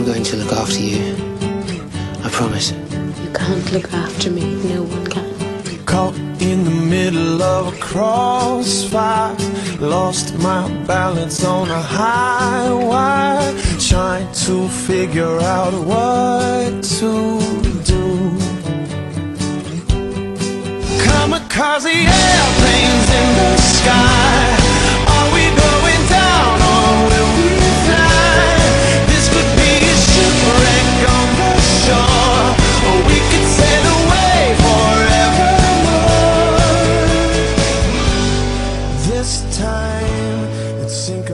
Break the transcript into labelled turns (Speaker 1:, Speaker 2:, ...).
Speaker 1: I'm going to look after you. I promise.
Speaker 2: You can't look after me. No one can.
Speaker 3: Caught in the middle of a crossfire Lost my balance on a high wire Trying to figure out what to do Kamikaze airplanes in the sky this time. It's sink